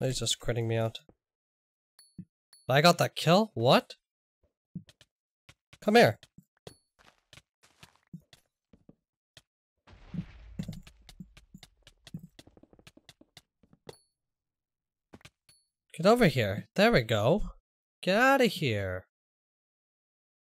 He's just critting me out. I got that kill? What? Come here. Get over here. There we go. Get out of here.